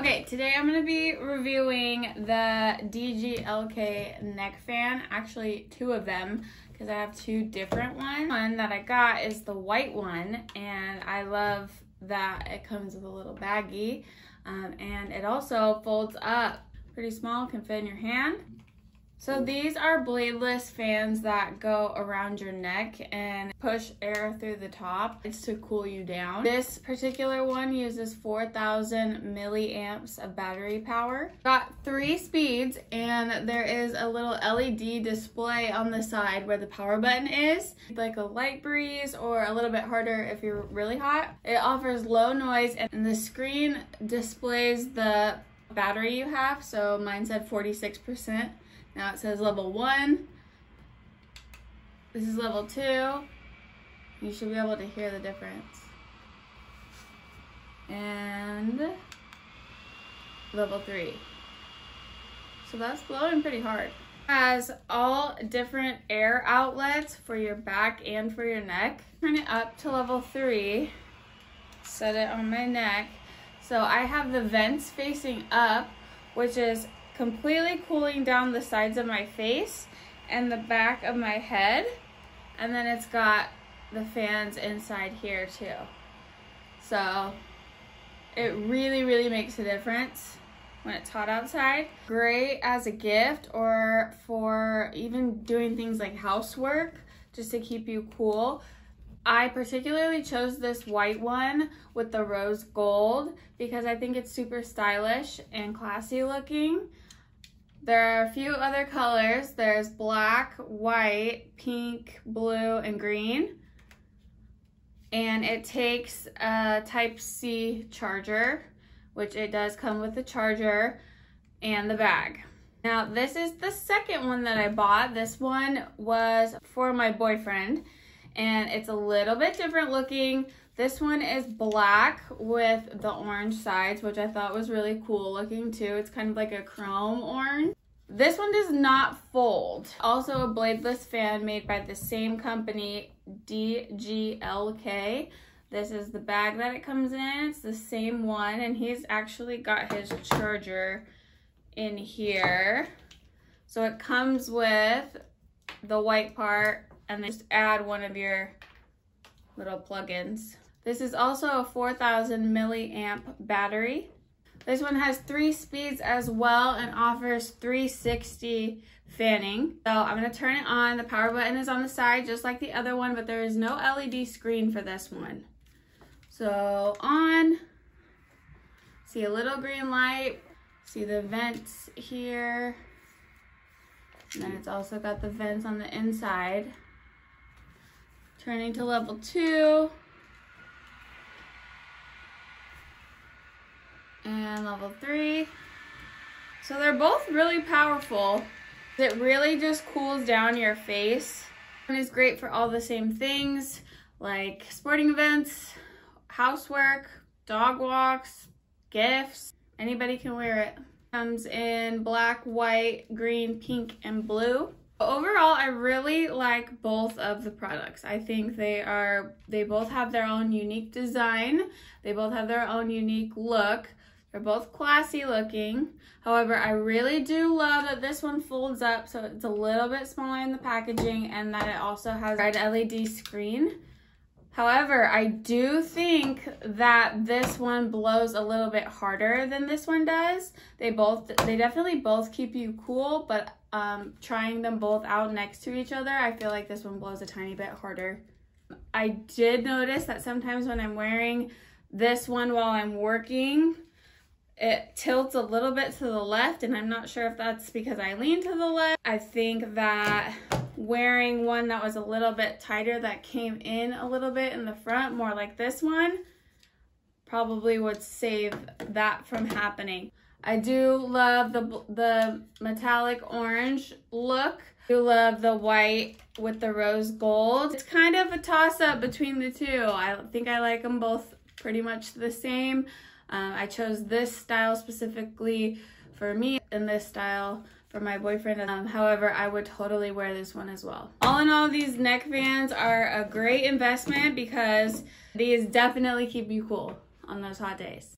Okay, today I'm to be reviewing the DGLK neck fan. Actually, two of them because I have two different ones. One that I got is the white one and I love that it comes with a little baggie um, and it also folds up pretty small, can fit in your hand. So these are bladeless fans that go around your neck and push air through the top. It's to cool you down. This particular one uses 4,000 milliamps of battery power. Got three speeds and there is a little LED display on the side where the power button is. Like a light breeze or a little bit harder if you're really hot. It offers low noise and the screen displays the battery you have. So mine said 46%. Now it says level one. This is level two. You should be able to hear the difference. And level three. So that's blowing pretty hard. Has all different air outlets for your back and for your neck. Turn it up to level three. Set it on my neck. So I have the vents facing up, which is completely cooling down the sides of my face and the back of my head. And then it's got the fans inside here too. So it really, really makes a difference when it's hot outside. Great as a gift or for even doing things like housework just to keep you cool. I particularly chose this white one with the rose gold because I think it's super stylish and classy looking. There are a few other colors. There's black, white, pink, blue, and green. And it takes a Type-C charger, which it does come with the charger and the bag. Now, this is the second one that I bought. This one was for my boyfriend, and it's a little bit different looking. This one is black with the orange sides, which I thought was really cool looking too. It's kind of like a chrome orange. This one does not fold. Also a bladeless fan made by the same company, DGLK. This is the bag that it comes in. It's the same one and he's actually got his charger in here. So it comes with the white part and then just add one of your little plugins. This is also a 4000 milliamp battery. This one has three speeds as well and offers 360 fanning. So I'm gonna turn it on. The power button is on the side just like the other one, but there is no LED screen for this one. So on, see a little green light, see the vents here. And then it's also got the vents on the inside. Turning to level two. And level three. So they're both really powerful. It really just cools down your face and is great for all the same things like sporting events, housework, dog walks, gifts. Anybody can wear it. Comes in black, white, green, pink, and blue. Overall, I really like both of the products. I think they are, they both have their own unique design. They both have their own unique look. They're both classy looking. However, I really do love that this one folds up so it's a little bit smaller in the packaging and that it also has a red LED screen. However, I do think that this one blows a little bit harder than this one does. They both, they definitely both keep you cool, but um, trying them both out next to each other, I feel like this one blows a tiny bit harder. I did notice that sometimes when I'm wearing this one while I'm working, it tilts a little bit to the left and I'm not sure if that's because I lean to the left. I think that wearing one that was a little bit tighter that came in a little bit in the front, more like this one, probably would save that from happening. I do love the, the metallic orange look. I do love the white with the rose gold. It's kind of a toss up between the two. I think I like them both pretty much the same. Um, I chose this style specifically for me and this style for my boyfriend. Um, however, I would totally wear this one as well. All in all, these neck fans are a great investment because these definitely keep you cool on those hot days.